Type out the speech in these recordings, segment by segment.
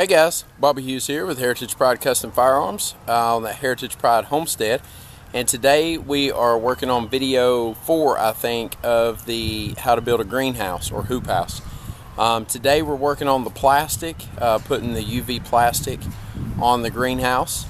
Hey guys, Bobby Hughes here with Heritage Pride Custom Firearms uh, on the Heritage Pride Homestead. And today we are working on video four, I think, of the how to build a greenhouse or hoop house. Um, today we're working on the plastic, uh, putting the UV plastic on the greenhouse.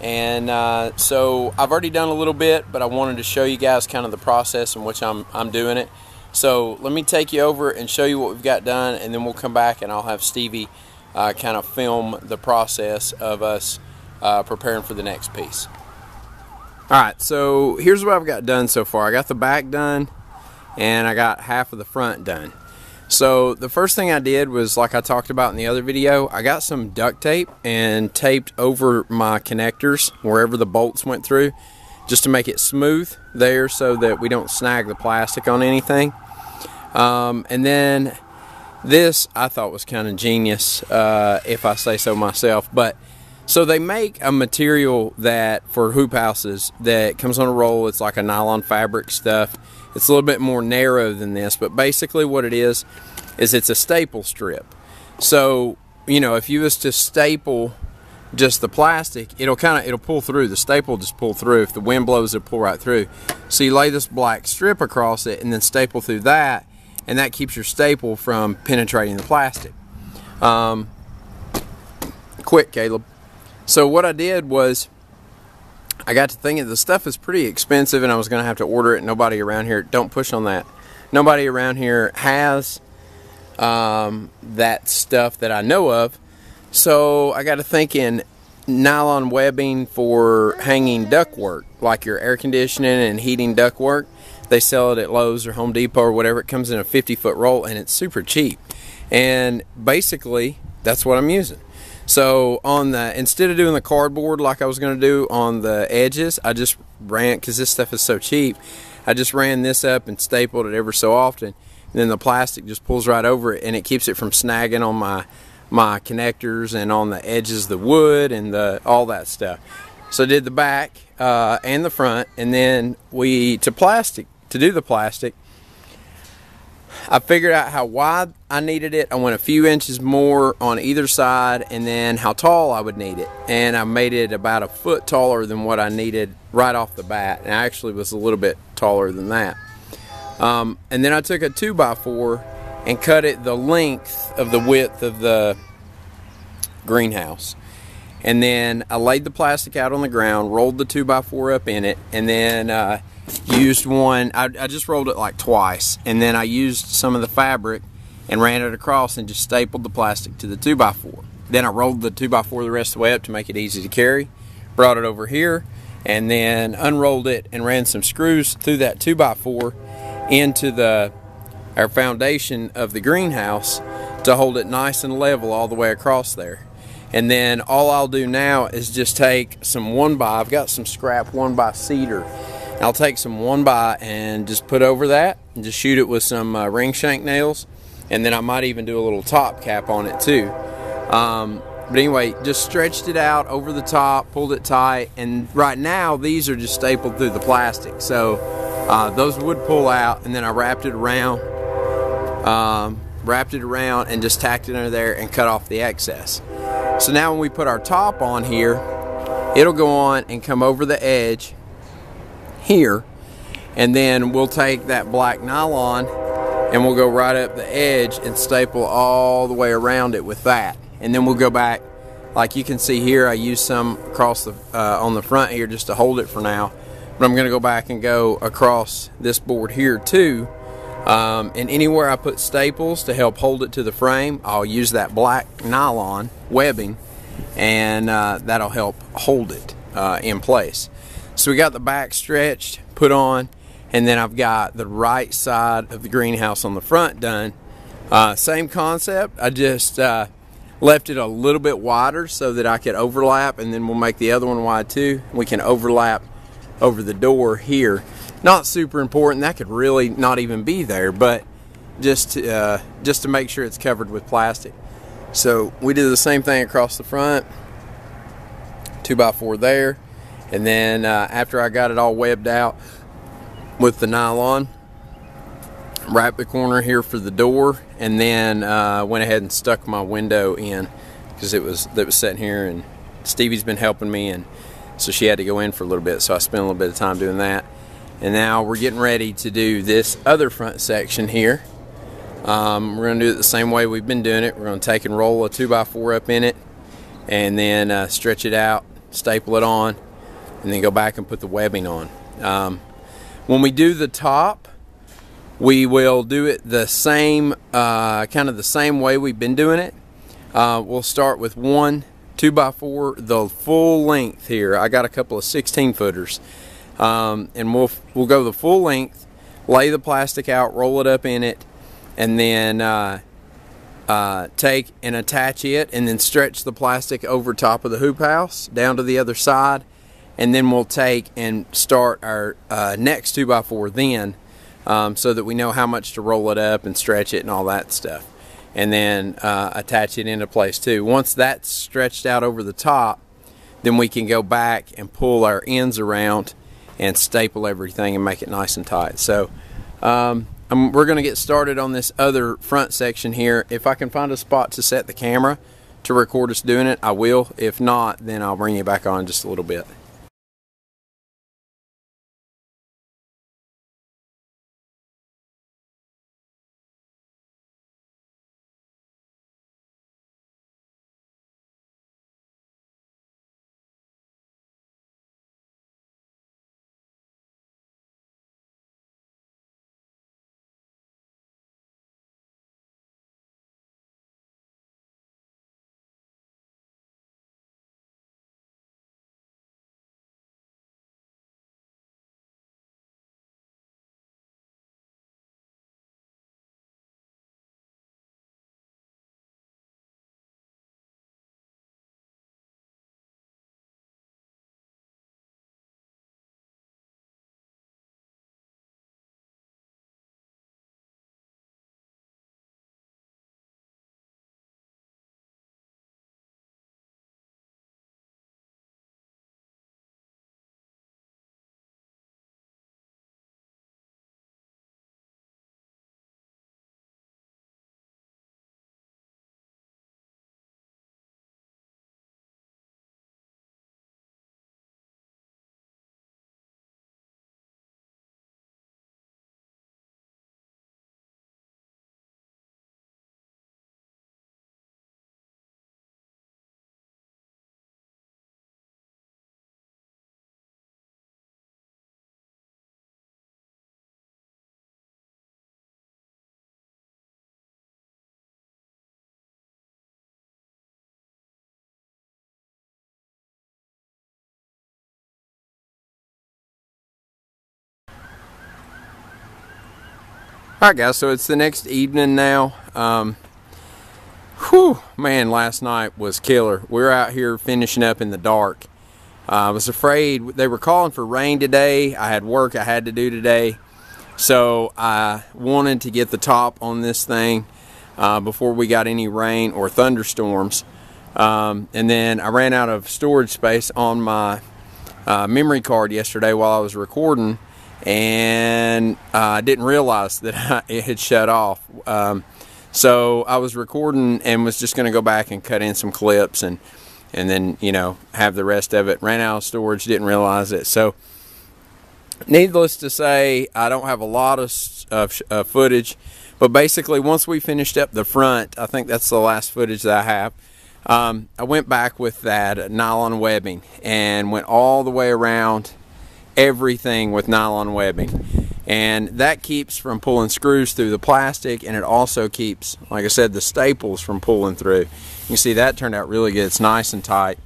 And uh, so I've already done a little bit, but I wanted to show you guys kind of the process in which I'm, I'm doing it. So let me take you over and show you what we've got done, and then we'll come back and I'll have Stevie uh, kind of film the process of us uh, preparing for the next piece. All right, so here's what I've got done so far. I got the back done and I got half of the front done. So the first thing I did was like I talked about in the other video, I got some duct tape and taped over my connectors wherever the bolts went through just to make it smooth there so that we don't snag the plastic on anything. Um, and then this I thought was kind of genius, uh, if I say so myself. But so they make a material that for hoop houses that comes on a roll. It's like a nylon fabric stuff. It's a little bit more narrow than this, but basically what it is is it's a staple strip. So you know if you was to staple just the plastic, it'll kind of it'll pull through. The staple just pull through. If the wind blows, it'll pull right through. So you lay this black strip across it and then staple through that and that keeps your staple from penetrating the plastic. Um, quick, Caleb. So what I did was I got to thinking the stuff is pretty expensive and I was going to have to order it. Nobody around here, don't push on that. Nobody around here has um, that stuff that I know of. So I got to thinking nylon webbing for hanging ductwork, like your air conditioning and heating ductwork. They sell it at Lowe's or Home Depot or whatever. It comes in a 50 foot roll and it's super cheap. And basically, that's what I'm using. So on the instead of doing the cardboard like I was going to do on the edges, I just ran because this stuff is so cheap. I just ran this up and stapled it ever so often. And then the plastic just pulls right over it and it keeps it from snagging on my my connectors and on the edges the wood and the all that stuff. So I did the back uh, and the front, and then we to plastic to do the plastic, I figured out how wide I needed it. I went a few inches more on either side and then how tall I would need it. And I made it about a foot taller than what I needed right off the bat. And I actually was a little bit taller than that. Um, and then I took a 2x4 and cut it the length of the width of the greenhouse. And then I laid the plastic out on the ground, rolled the 2x4 up in it, and then uh, used one, I, I just rolled it like twice, and then I used some of the fabric and ran it across and just stapled the plastic to the 2x4. Then I rolled the 2x4 the rest of the way up to make it easy to carry, brought it over here, and then unrolled it and ran some screws through that 2x4 into the our foundation of the greenhouse to hold it nice and level all the way across there. And then all I'll do now is just take some one by, I've got some scrap one by cedar I'll take some one by and just put over that and just shoot it with some uh, ring shank nails and then I might even do a little top cap on it too. Um, but anyway, just stretched it out over the top, pulled it tight, and right now these are just stapled through the plastic. So uh, those would pull out, and then I wrapped it around, um, wrapped it around, and just tacked it under there and cut off the excess. So now when we put our top on here, it'll go on and come over the edge here and then we'll take that black nylon and we'll go right up the edge and staple all the way around it with that. And then we'll go back like you can see here I use some across the uh, on the front here just to hold it for now. But I'm gonna go back and go across this board here too. Um, and anywhere I put staples to help hold it to the frame I'll use that black nylon webbing and uh, that'll help hold it uh, in place so we got the back stretched, put on, and then I've got the right side of the greenhouse on the front done. Uh, same concept, I just uh, left it a little bit wider so that I could overlap and then we'll make the other one wide too. We can overlap over the door here. Not super important, that could really not even be there, but just to, uh, just to make sure it's covered with plastic. So we did the same thing across the front, 2 by 4 there, and then uh, after I got it all webbed out with the nylon, wrapped the corner here for the door, and then uh, went ahead and stuck my window in because it was that was sitting here and Stevie's been helping me and so she had to go in for a little bit so I spent a little bit of time doing that. And now we're getting ready to do this other front section here. Um, we're going to do it the same way we've been doing it. We're going to take and roll a 2x4 up in it and then uh, stretch it out staple it on and then go back and put the webbing on. Um, when we do the top we will do it the same uh, kind of the same way we've been doing it. Uh, we'll start with one two by four, the full length here. I got a couple of 16 footers, um, and we'll we'll go the full length, lay the plastic out, roll it up in it, and then uh, uh, take and attach it, and then stretch the plastic over top of the hoop house down to the other side, and then we'll take and start our uh, next two by four then, um, so that we know how much to roll it up and stretch it and all that stuff and then uh, attach it into place too. Once that's stretched out over the top, then we can go back and pull our ends around and staple everything and make it nice and tight. So um, we're going to get started on this other front section here. If I can find a spot to set the camera to record us doing it, I will. If not, then I'll bring you back on just a little bit. Alright guys, so it's the next evening now. Um, whew, man, last night was killer. We are out here finishing up in the dark. Uh, I was afraid, they were calling for rain today. I had work I had to do today. So I wanted to get the top on this thing uh, before we got any rain or thunderstorms. Um, and then I ran out of storage space on my uh, memory card yesterday while I was recording and uh, I didn't realize that it had shut off. Um, so I was recording and was just going to go back and cut in some clips and and then you know have the rest of it. Ran out of storage, didn't realize it. So needless to say, I don't have a lot of uh, footage, but basically once we finished up the front, I think that's the last footage that I have. Um, I went back with that nylon webbing and went all the way around everything with nylon webbing. And that keeps from pulling screws through the plastic and it also keeps like I said the staples from pulling through. You see that turned out really good. It's nice and tight.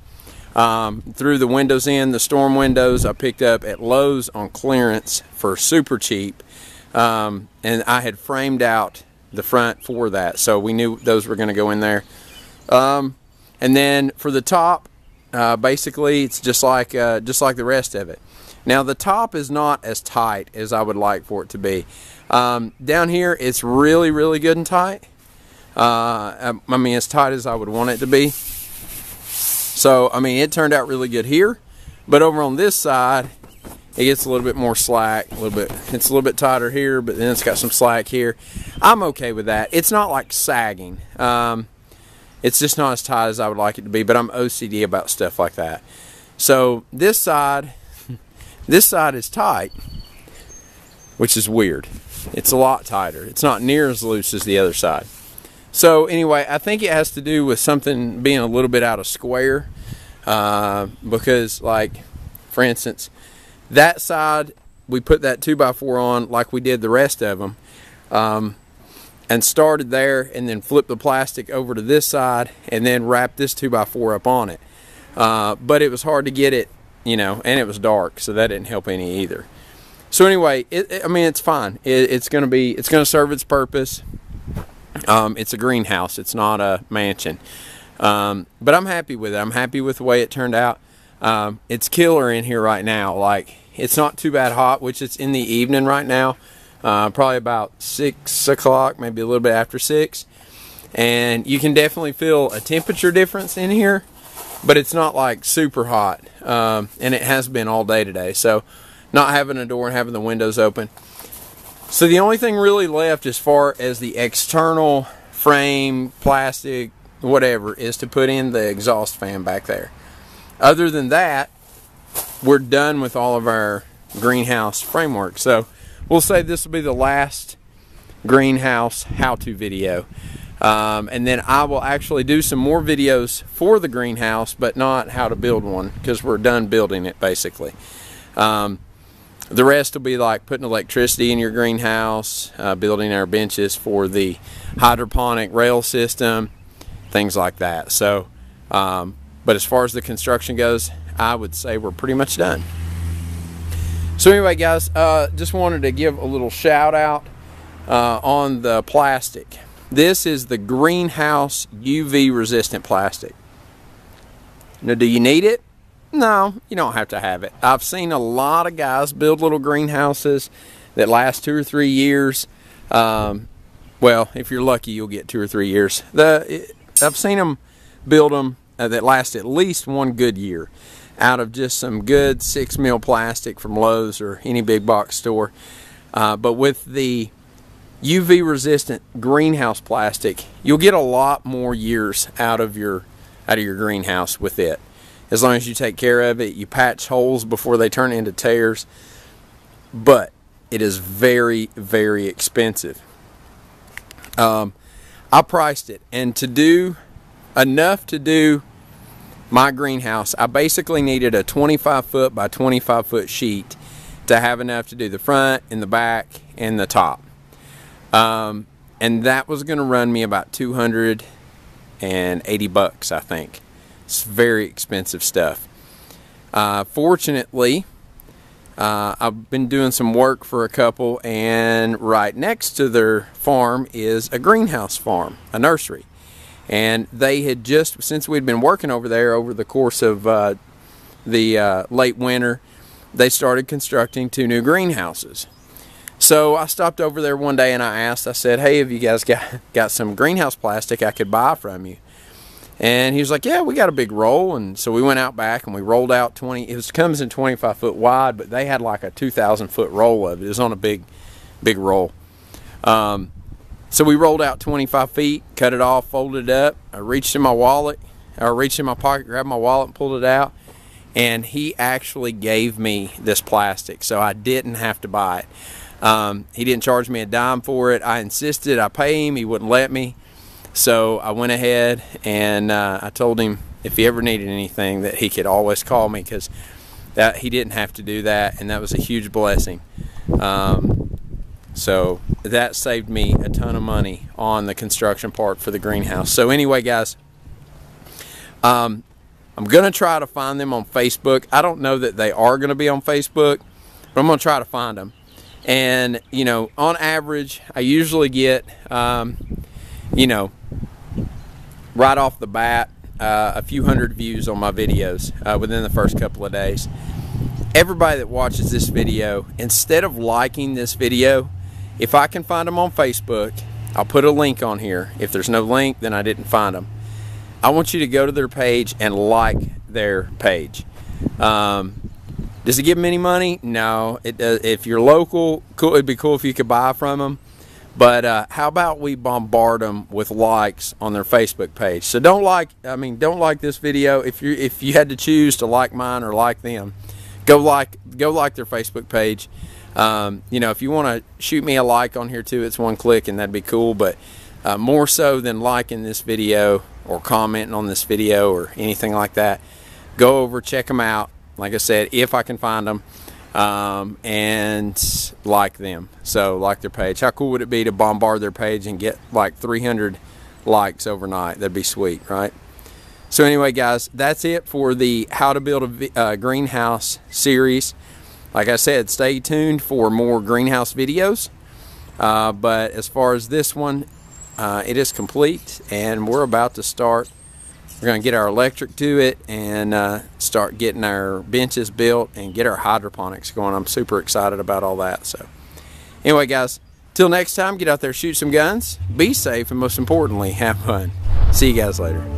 Um, through the windows in the storm windows I picked up at Lowe's on clearance for super cheap. Um, and I had framed out the front for that so we knew those were going to go in there. Um, and then for the top uh, basically it's just like uh, just like the rest of it now the top is not as tight as I would like for it to be. Um, down here it's really really good and tight. Uh, I mean as tight as I would want it to be. So I mean it turned out really good here. But over on this side it gets a little bit more slack, a little bit, it's a little bit tighter here, but then it's got some slack here. I'm okay with that. It's not like sagging. Um, it's just not as tight as I would like it to be, but I'm OCD about stuff like that. So this side, this side is tight, which is weird. It's a lot tighter. It's not near as loose as the other side. So anyway, I think it has to do with something being a little bit out of square. Uh, because like, for instance, that side we put that 2x4 on like we did the rest of them. Um, and started there and then flipped the plastic over to this side and then wrapped this 2x4 up on it. Uh, but it was hard to get it, you know, and it was dark, so that didn't help any either. So anyway, it, it, I mean, it's fine. It, it's going to be, it's going to serve its purpose. Um, it's a greenhouse. It's not a mansion. Um, but I'm happy with it. I'm happy with the way it turned out. Um, it's killer in here right now. Like, it's not too bad hot, which it's in the evening right now. Uh, probably about 6 o'clock, maybe a little bit after 6. And you can definitely feel a temperature difference in here, but it's not like super hot. Um, and it has been all day today. So, not having a door and having the windows open. So, the only thing really left as far as the external frame, plastic, whatever, is to put in the exhaust fan back there. Other than that, we're done with all of our greenhouse framework. So we'll say this will be the last greenhouse how-to video. Um, and then I will actually do some more videos for the greenhouse, but not how to build one because we're done building it basically. Um, the rest will be like putting electricity in your greenhouse, uh, building our benches for the hydroponic rail system, things like that. So, um, but as far as the construction goes, I would say we're pretty much done. So anyway, guys, uh, just wanted to give a little shout out uh, on the plastic. This is the greenhouse UV resistant plastic. Now, do you need it? No, you don't have to have it. I've seen a lot of guys build little greenhouses that last two or three years. Um, well, if you're lucky, you'll get two or three years. The I've seen them build them uh, that last at least one good year out of just some good six mil plastic from Lowe's or any big box store. Uh, but with the UV resistant greenhouse plastic, you'll get a lot more years out of your out of your greenhouse with it. As long as you take care of it, you patch holes before they turn into tears. But it is very, very expensive. Um, I priced it, and to do enough to do my greenhouse, I basically needed a 25 foot by 25 foot sheet to have enough to do the front and the back and the top. Um, and that was going to run me about 280 bucks, I think. It's very expensive stuff. Uh, fortunately, uh, I've been doing some work for a couple, and right next to their farm is a greenhouse farm, a nursery and they had just since we'd been working over there over the course of uh, the uh, late winter they started constructing two new greenhouses so i stopped over there one day and i asked i said hey have you guys got got some greenhouse plastic i could buy from you and he was like yeah we got a big roll and so we went out back and we rolled out 20 it was, comes in 25 foot wide but they had like a 2000 foot roll of it it was on a big big roll um, so we rolled out 25 feet, cut it off, folded it up. I reached in my wallet, I reached in my pocket, grabbed my wallet, and pulled it out. And he actually gave me this plastic, so I didn't have to buy it. Um, he didn't charge me a dime for it. I insisted I pay him. He wouldn't let me. So I went ahead and uh, I told him if he ever needed anything that he could always call me because that he didn't have to do that, and that was a huge blessing. Um, so that saved me a ton of money on the construction part for the greenhouse. So anyway, guys, um, I'm to try to find them on Facebook. I don't know that they are to be on Facebook, but I'm to try to find them. And, you know, on average, I usually get, um, you know, right off the bat, uh, a few hundred views on my videos uh, within the first couple of days. Everybody that watches this video, instead of liking this video, if I can find them on Facebook, I'll put a link on here. If there's no link, then I didn't find them. I want you to go to their page and like their page. Um, does it give them any money? No. It. If you're local, cool. It'd be cool if you could buy from them. But uh, how about we bombard them with likes on their Facebook page? So don't like, I mean, don't like this video. If you if you had to choose to like mine or like them, go like go like their Facebook page. Um, you know, if you want to shoot me a like on here too, it's one click and that'd be cool. But uh, more so than liking this video or commenting on this video or anything like that, go over check them out. Like I said, if I can find them um, and like them. So like their page. How cool would it be to bombard their page and get like 300 likes overnight? That'd be sweet, right? So anyway, guys, that's it for the How to Build a uh, Greenhouse series. Like I said, stay tuned for more greenhouse videos. Uh, but as far as this one, uh, it is complete and we're about to start we're going to get our electric to it and uh, start getting our benches built and get our hydroponics going. I'm super excited about all that. So anyway, guys, till next time, get out there, shoot some guns, be safe, and most importantly, have fun. See you guys later.